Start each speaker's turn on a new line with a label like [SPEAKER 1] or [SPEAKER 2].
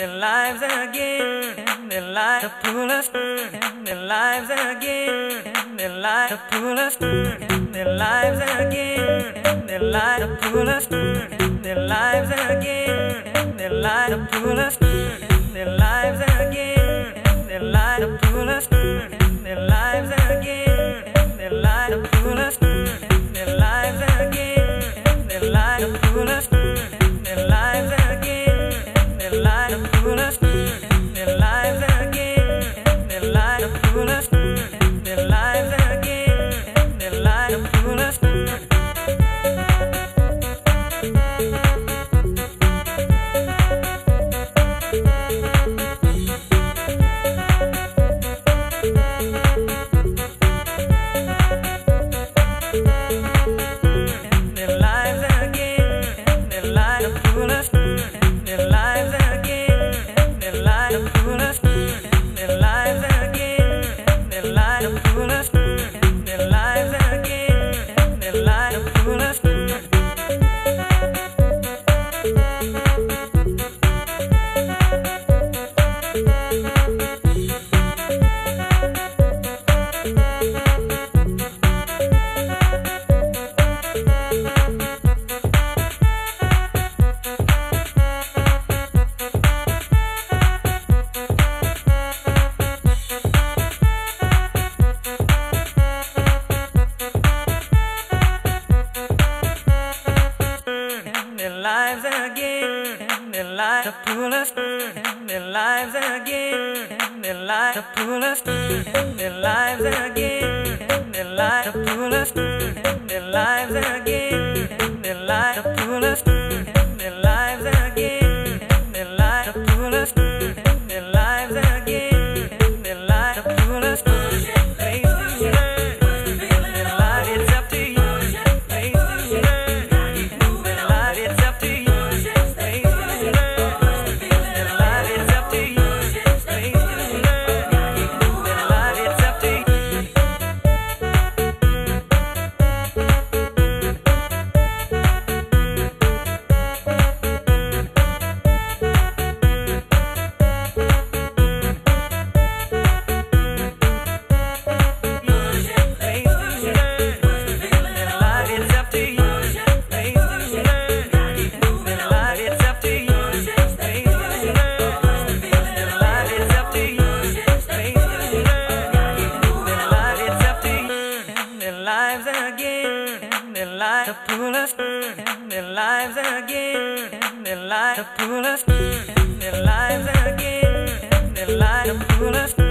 [SPEAKER 1] their lives again, their lives to pull us, their lives again, their lives to pull us, their lives again, their lives to pull us, their lives again, their lives to pull us, their lives. like to pull us in their lives again, their life to pull us in their lives again. to pull us in their lives again, their lives to pull us in their lives again, their lives to pull us.